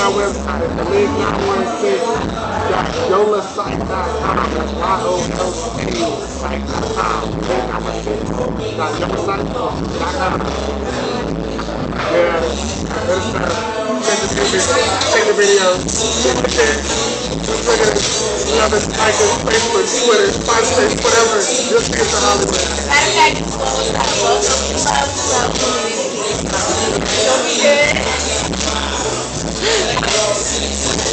our website, the league 916.yolasite.com. That's Y-O-L-A site.com. Link number six. Dot yolasite.com. Yeah, that's uh, check the video, check the video, check the shit. Look at it. Love it, like it, Facebook, Twitter, MySpace, whatever. Just get to Hollywood. Don't